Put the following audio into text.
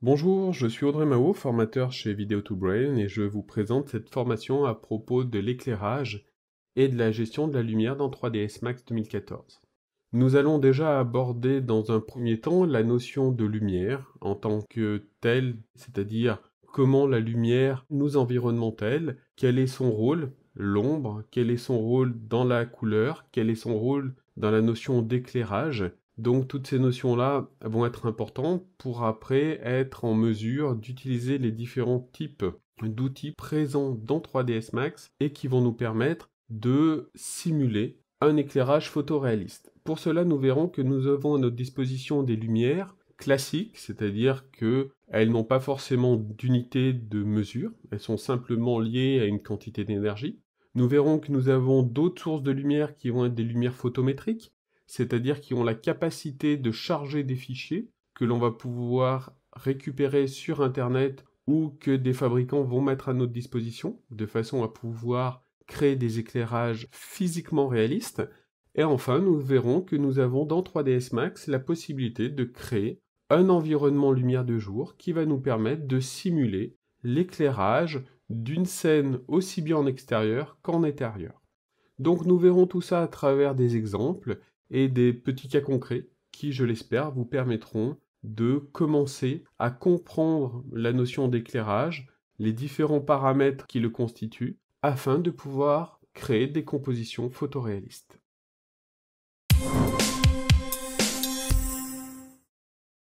Bonjour, je suis Audrey Mao, formateur chez Video 2 Brain et je vous présente cette formation à propos de l'éclairage et de la gestion de la lumière dans 3ds Max 2014. Nous allons déjà aborder dans un premier temps la notion de lumière en tant que telle, c'est-à-dire comment la lumière nous environnemente-t-elle, quel est son rôle, l'ombre, quel est son rôle dans la couleur, quel est son rôle dans la notion d'éclairage, donc toutes ces notions-là vont être importantes pour après être en mesure d'utiliser les différents types d'outils présents dans 3ds Max et qui vont nous permettre de simuler un éclairage photoréaliste. Pour cela, nous verrons que nous avons à notre disposition des lumières classiques, c'est-à-dire qu'elles n'ont pas forcément d'unité de mesure, elles sont simplement liées à une quantité d'énergie. Nous verrons que nous avons d'autres sources de lumière qui vont être des lumières photométriques, c'est-à-dire qui ont la capacité de charger des fichiers que l'on va pouvoir récupérer sur Internet ou que des fabricants vont mettre à notre disposition, de façon à pouvoir créer des éclairages physiquement réalistes. Et enfin, nous verrons que nous avons dans 3ds Max la possibilité de créer un environnement lumière de jour qui va nous permettre de simuler l'éclairage d'une scène aussi bien en extérieur qu'en intérieur. Donc nous verrons tout ça à travers des exemples et des petits cas concrets qui, je l'espère, vous permettront de commencer à comprendre la notion d'éclairage, les différents paramètres qui le constituent, afin de pouvoir créer des compositions photoréalistes.